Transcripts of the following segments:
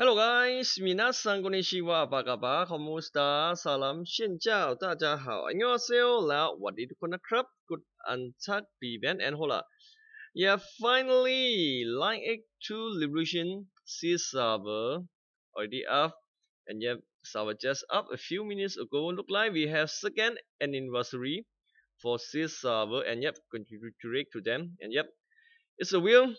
Hello guys, minasan konnichiwa, apa kabar? Kamusta? Salam, 现教，大家好。안녕하세요. La, what did you crap? Good antak biban and hola. Yeah, finally, line 82 Liberation C server already up, and yep, server just up a few minutes ago. Look like we have second anniversary for C server, and yep, congratulate to them, and yep, it's a wheel.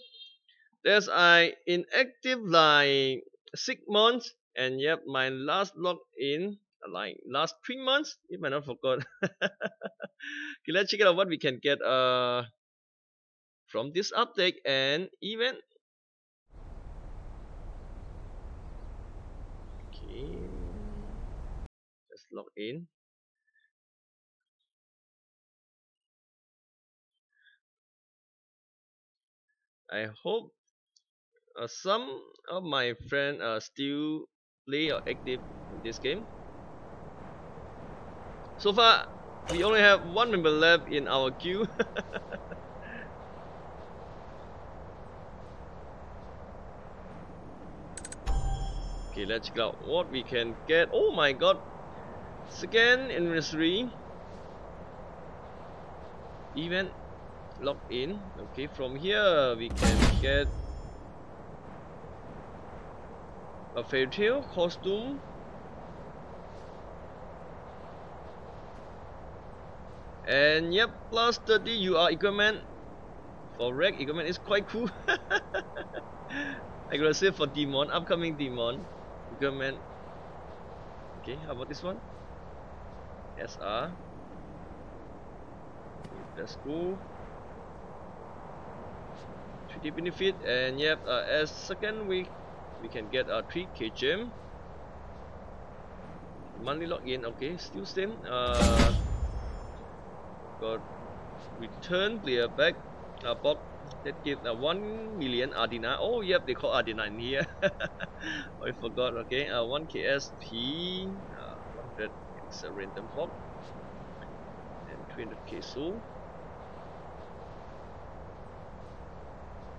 There's I inactive like six months and yep my last login like last three months if I not forgot. Okay let's check out what we can get uh from this update and event. Okay. Let's log in. I hope uh, some of my friends uh, still play or active in this game. So far, we only have one member left in our queue. okay, let's check out what we can get. Oh my god! Second anniversary event logged in. Okay, from here we can get a fairy tale costume. And yep plus 30 UR equipment for reg equipment is quite cool. Say for demon upcoming demon equipment okay how about this one? SR that's cool 3D benefit and yep uh, as second week we can get a 3k gem. Monthly login okay still same. Uh got return player back. Uh, box that give uh, 1 million Adena oh yep they call Adena in here. I forgot okay uh, 1 KSP uh, 100 it's a random box and 300k soul.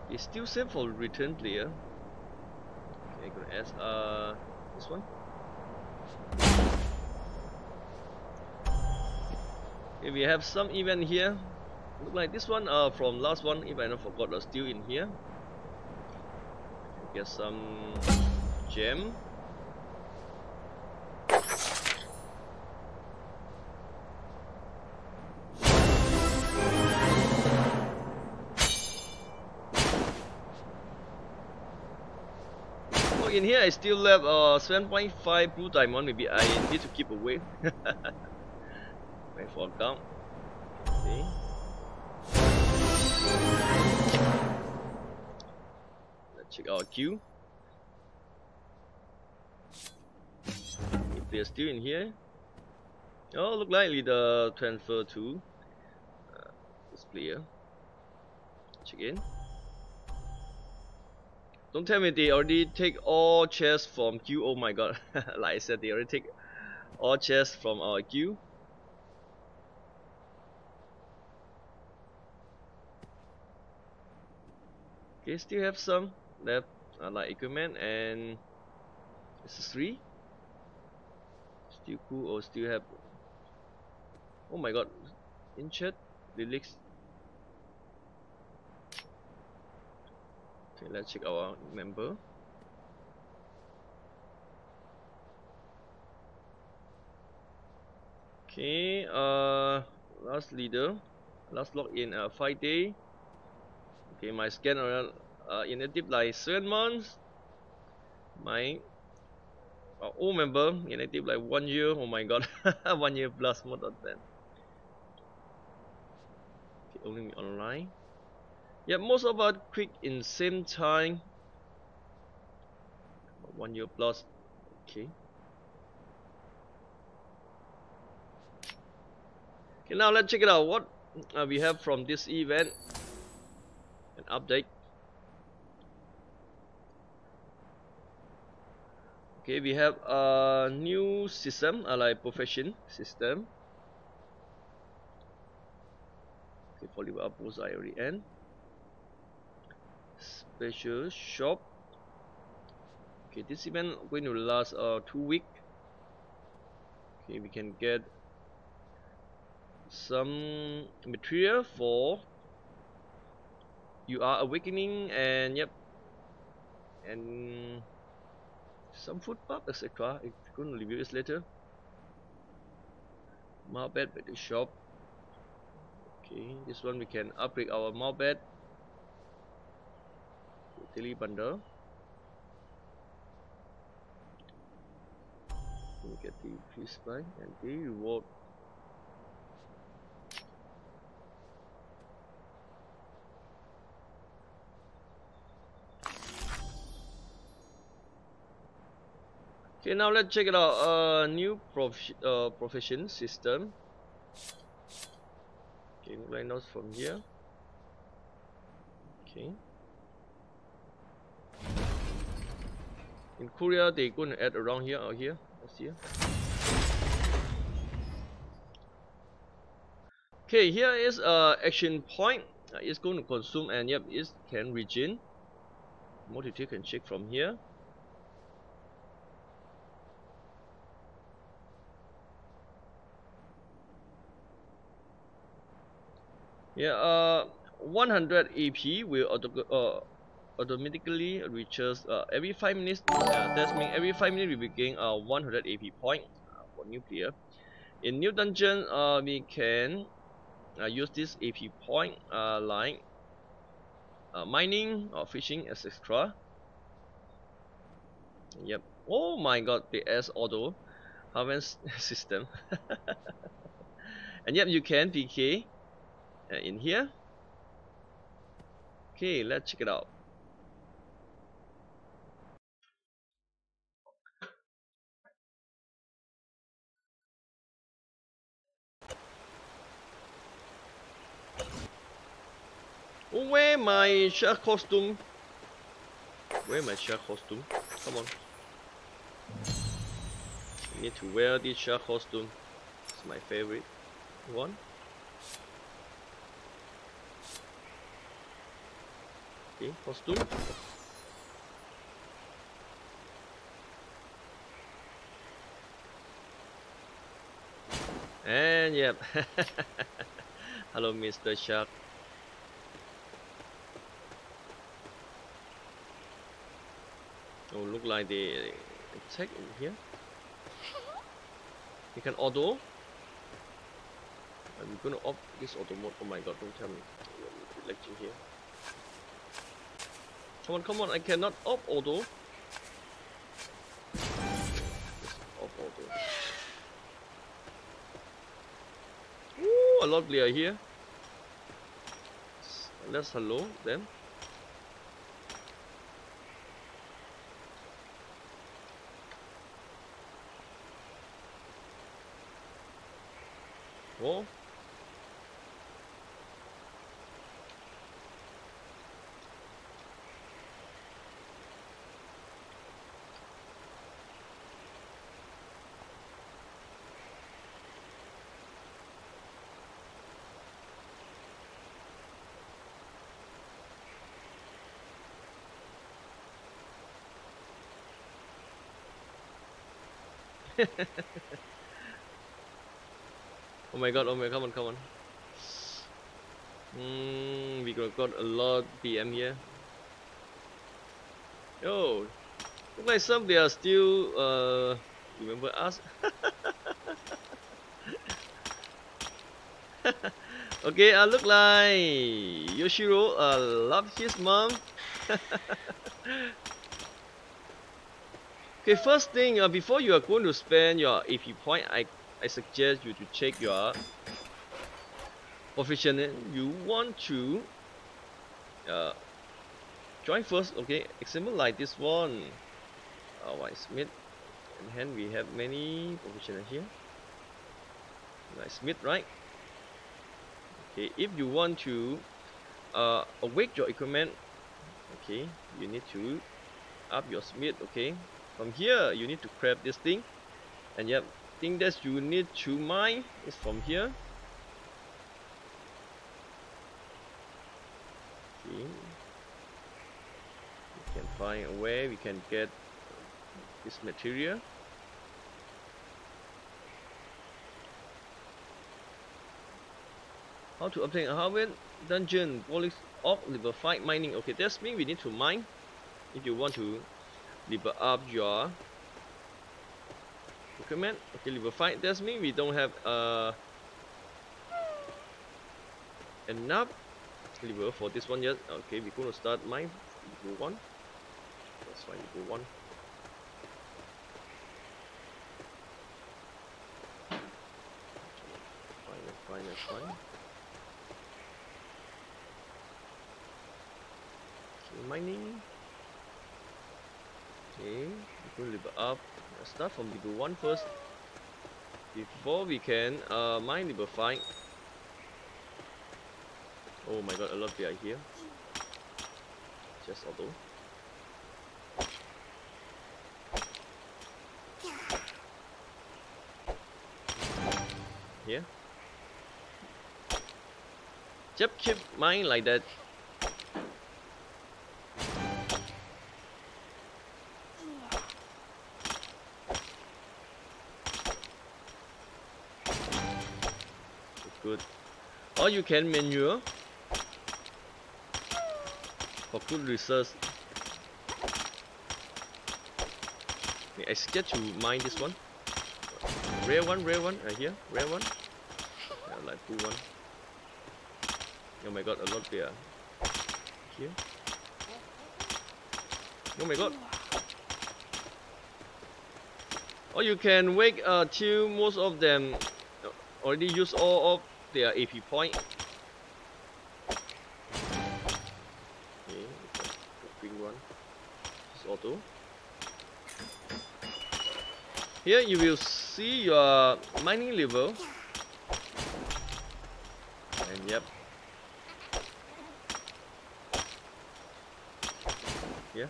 It's still same for return player Go to S. Uh, this one. Okay, we have some event here. Look like this one uh, from last one, if I not forgot, are still in here. Get some gem. In here I still have uh 7.5 blue diamond. Maybe I need to keep away. Wait for a okay let's check our queue. If they're still in here. Oh look likely the transfer to uh, this player. Check in don't tell me they already take all chests from queue. Oh my god. like I said, they already take all chests from our queue. Okay, still have some left uh, like equipment and accessory. Still cool or still have Oh my god. In chat, Okay, let's check our member. Okay, uh, last leader, last login uh, five day. Okay, my scan around uh, inactive like seven months. My uh, old member inactive like one year. Oh my god, one year plus more than that. Okay, only online. Yeah, most of us quick in same time. One year plus. Okay. Okay, now let's check it out. What uh, we have from this event. An update. Okay, we have a new system, uh, like profession system. Okay, follow up was I already end special shop. Okay this event going to last uh two week. Okay we can get some material for you are awakening and yep. And some food pub etc you're going to review this later. Bed at the shop. Okay this one we can upgrade our bed we get the free spy and the reward Okay, now let's check it out. Uh, new prof uh, profession system. Okay, right now from here. Okay. In Korea, they're going to add around here or here. Let's see. Okay, here is uh action point. Uh, it's going to consume and yep, it can regen. Multitude can check from here. Yeah, uh, 100 AP will auto uh, automatically reaches uh, every 5 minutes. Uh, that means every 5 minutes we will gain uh, 100 AP point uh, for new player. In new dungeon, uh, we can uh, use this AP point uh, like uh, mining or fishing etc. Yep. Oh my god, the S auto harvest system. and yep, you can PK uh, in here okay let's check it out where my shark costume where my shark costume come on I need to wear this shark costume it's my favorite one Okay, costume. And yep. Hello, Mr. Shark. Oh, look like the attack in here. You can auto. I'm gonna off this auto mode. Oh my god, don't tell me. Selecting here. Come on, come on, I cannot up auto. Up auto. Ooh, a lot here. Let's hello them. Whoa. oh my god, oh my come on, come on. Mm, we got a lot PM here. Yo, look like some they are still uh remember us. okay, uh look like Yoshiro uh loved his mom. Okay, first thing, uh, before you are going to spend your AP point, I, I suggest you to check your proficiency. You want to uh, join first, okay? Example like this one. Uh, smith. And then we have many proficiency here. White smith, right? Okay, if you want to uh, awake your equipment, okay, you need to up your smith, okay? from here you need to grab this thing and yep thing that you need to mine is from here. Okay. We can find a way we can get this material. How to obtain a harvest? Dungeon police of level 5 mining. Okay that's mean we need to mine. If you want to level up your okay level 5 that's mean we don't have uh enough. Level for this one yet. Okay we're gonna start mine. Level 1 that's fine level 1 fine fine fine okay mining. Okay we're level up start from level 1 first. Before we can uh, mine level 5 oh my god a lot of are here. Just auto. Here. Just keep mine like that good. Or you can manure for good research. I scared to mine this one? Rare one rare one right here rare one. Yeah, like full one. Oh my god a lot there. Here. Oh my god. Or you can wait uh, till most of them already use all of their AP point. Okay, one. Auto. Here you will see your mining level. And yep. Here.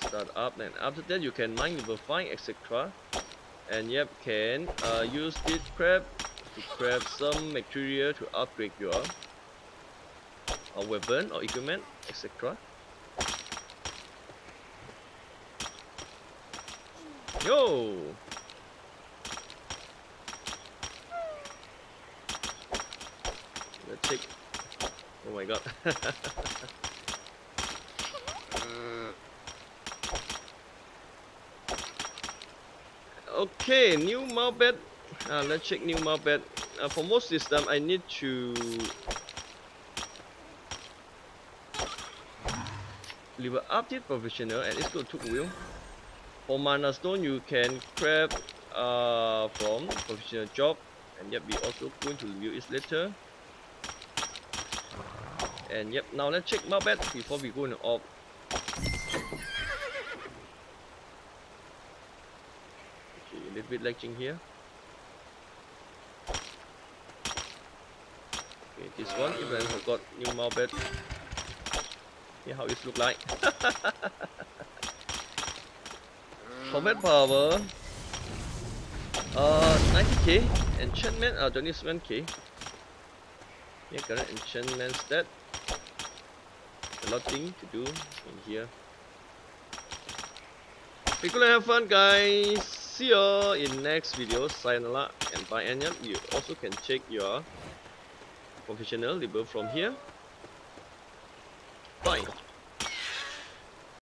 Start up and after that you can mine level 5 etc and yep can uh, use this crab to grab some material to upgrade your uh, weapon or equipment etc yo! Let's take oh my god. Okay new moped uh, let's check new moped uh, for most system I need to level up the professional and it's good to wheel for mana stone you can grab uh, from professional job and yep we also going to review it later. And yep now let's check moped before we go into off Okay a little bit lagging here. This one, even have got new moped. Here how it look like. Combat power. Uh, 90k. Enchantment, uh, 27k. Yeah, current enchantment stat. A lot thing to do in here. We're gonna have fun, guys see you in next video sayonara and by Anya you also can check your professional level from here. Bye